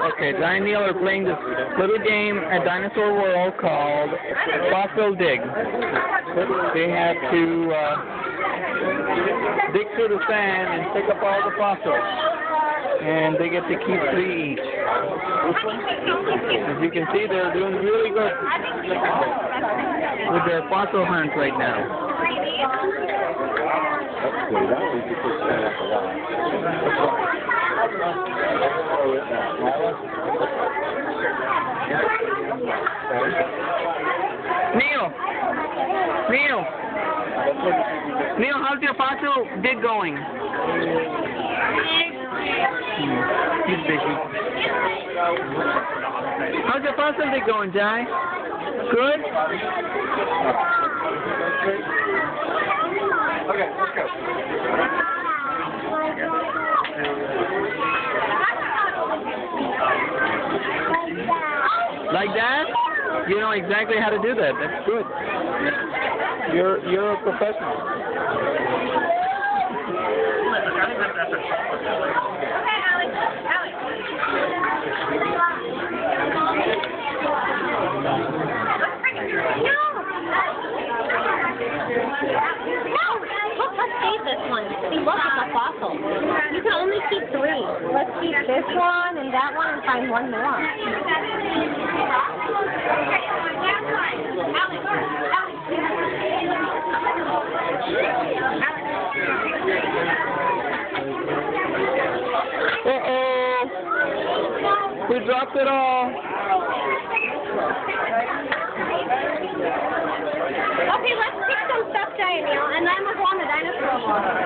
Okay, Jai and Neil are playing this little game at Dinosaur World called Fossil Dig. They have to uh, dig through the sand and pick up all the fossils. And they get to keep three each. As you can see, they're doing really good with their fossil hunt right now. That's good. That was just set up a lot. Oh, Neil! Neil! Neil, how's your fossil dig going? He's busy. How's your fossil dig going, Jai? Good? Okay, let's go. Like that? You know exactly how to do that. That's good. You're you're a professional. No, look, let's save this one. See, look, it's a fossil. Only keep three. Let's keep this one and that one and find one more. Uh-oh. We dropped it all. Okay, let's pick some stuff, Neil, and then we'll go on the dinosaur walk.